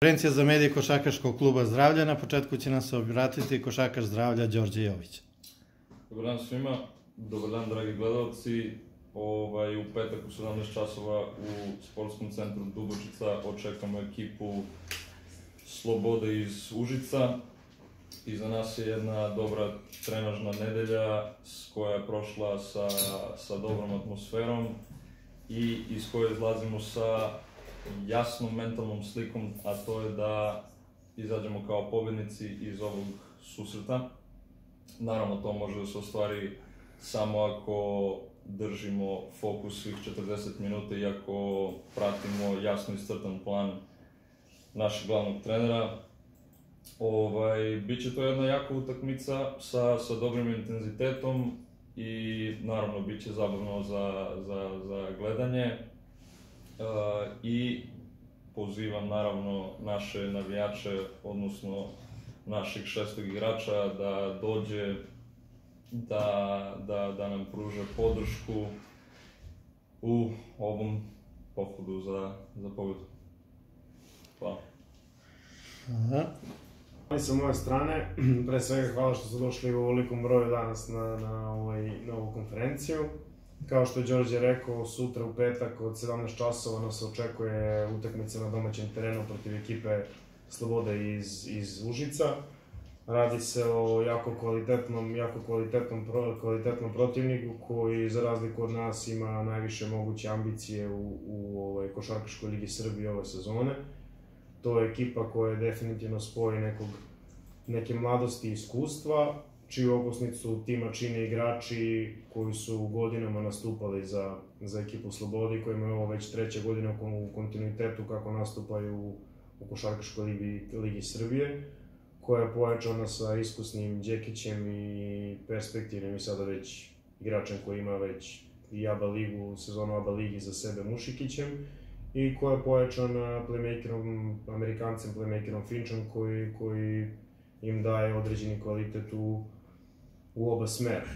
Konferencija za medije Košakaškog kluba Zdravlja. Na početku će nam se obratiti košakaš Zdravlja Đorđe Jović. Dobar dan svima, dobar dan dragi gledalci. Ovaj, u petak u 17 časova u sportskom centru Dubočica očekamo ekipu Slobode iz Užica. Iza nas je jedna dobra trenažna nedelja koja je prošla sa, sa dobrom atmosferom i iz koje izlazimo sa jasnom mentalnom slikom, a to je da izađemo kao pobednici iz ovog susreta. Naravno, to može da se ostvari samo ako držimo fokus svih 40 minuta i ako pratimo jasno iscrtan plan našeg glavnog trenera. Ovaj, biće to jedna jaka utakmica sa, sa dobrim intenzitetom i naravno biće zabavno za, za, za gledanje. I pozivam naravno naše navijače, odnosno našeg šestog igrača da dođe da, da, da nam pruže podršku u ovom pohodu za, za pobedu. Hvala. Aha. I sa moje strane, pre svega hvala što su došli u ovolikom broju danas na, na, ovaj, na ovu konferenciju. Kao što je Đorđe rekao, sutra u petak od 17 časova nas očekuje utakmica na domaćem terenu protiv ekipe Slobode iz, iz Užica. Radi se o jako kvalitetnom, jako kvalitetnom, pro, kvalitetnom protivniku koji za razliku od nas ima najviše moguće ambicije u, u ovaj, Košarkaškoj ligi Srbije ove sezone. To je ekipa koja definitivno spoji nekog, neke mladosti i iskustva, čiju okosnicu tima čine igrači koji su godinama nastupali za, za ekipu Slobodi, kojima je ovo već treća godina u kontinuitetu kako nastupaju u, u Košarkaškoj ligi, ligi Srbije, koja je pojačana sa iskusnim Đekićem i perspektivnim i sada već igračem koji ima već i ABA ligu, sezonu ABA ligi za sebe Mušikićem i koja je pojačana playmakerom, Amerikancem playmakerom Finchom koji, koji im daje određeni kvalitet u u oba smera.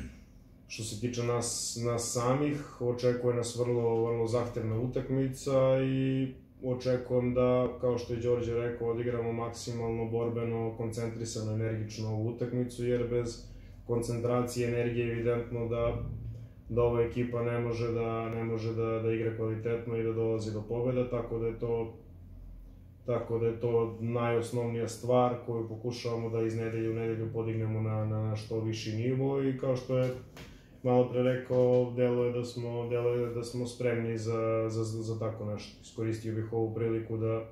Što se tiče nas, nas samih, očekuje nas vrlo, vrlo zahtevna utakmica i očekujem da, kao što je Đorđe rekao, odigramo maksimalno borbeno, koncentrisano, energično ovu utakmicu, jer bez koncentracije energije je evidentno da da ova ekipa ne može da ne može da da igra kvalitetno i da dolazi do pobeda, tako da je to Tako da je to najosnovnija stvar koju pokušavamo da iz nedelje u nedelju podignemo na, na što viši nivo i kao što je malo pre rekao, delo je da smo, delo je da smo spremni za, za, za, tako nešto. Iskoristio bih ovu priliku da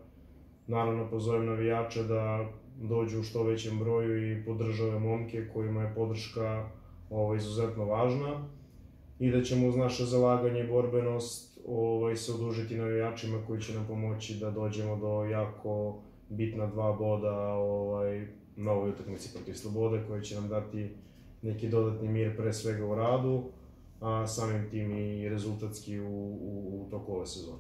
naravno pozovem navijače da dođu u što većem broju i podržave momke kojima je podrška ovo, izuzetno važna i da ćemo uz naše zalaganje i borbenost ovaj, se odužiti navijačima koji će nam pomoći da dođemo do jako bitna dva boda ovaj, na ovoj utakmici protiv Slobode koji će nam dati neki dodatni mir pre svega u radu, a samim tim i rezultatski u, u, u toku ove sezone.